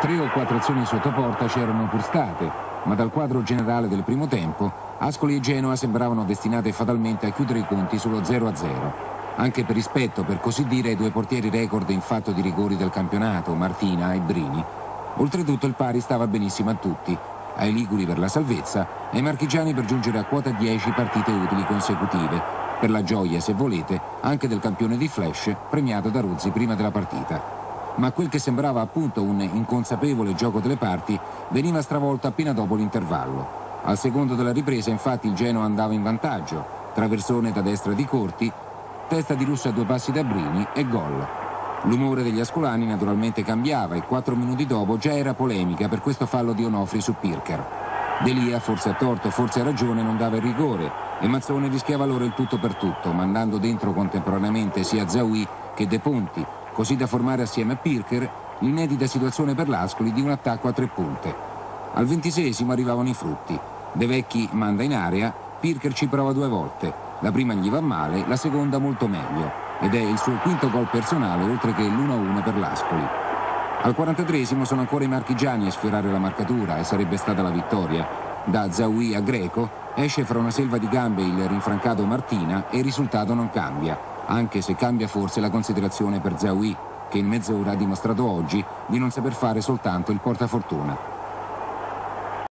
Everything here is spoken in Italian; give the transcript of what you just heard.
Tre o quattro azioni sotto porta c'erano pur state, ma dal quadro generale del primo tempo, Ascoli e Genoa sembravano destinate fatalmente a chiudere i conti sullo 0-0. Anche per rispetto, per così dire, ai due portieri record in fatto di rigori del campionato, Martina e Brini. Oltretutto il pari stava benissimo a tutti, ai Liguri per la salvezza e ai Marchigiani per giungere a quota 10 partite utili consecutive, per la gioia, se volete, anche del campione di Flash premiato da Rozzi prima della partita ma quel che sembrava appunto un inconsapevole gioco delle parti veniva stravolto appena dopo l'intervallo. Al secondo della ripresa infatti il Genoa andava in vantaggio, traversone da destra di Corti, testa di Russo a due passi da Brini e gol. L'umore degli ascolani naturalmente cambiava e quattro minuti dopo già era polemica per questo fallo di Onofri su Pirker. Delia, forse a torto, forse a ragione, non dava il rigore e Mazzone rischiava loro il tutto per tutto, mandando dentro contemporaneamente sia Zawi che De Ponti, così da formare assieme a Pirker l'inedita situazione per l'Ascoli di un attacco a tre punte. Al ventisesimo arrivavano i frutti. De Vecchi manda in area, Pirker ci prova due volte. La prima gli va male, la seconda molto meglio. Ed è il suo quinto gol personale, oltre che l'1-1 per l'Ascoli. Al 43 sono ancora i marchigiani a sfiorare la marcatura e sarebbe stata la vittoria. Da Zawi a Greco esce fra una selva di gambe il rinfrancato Martina e il risultato non cambia anche se cambia forse la considerazione per Zawi, che in mezz'ora ha dimostrato oggi di non saper fare soltanto il portafortuna.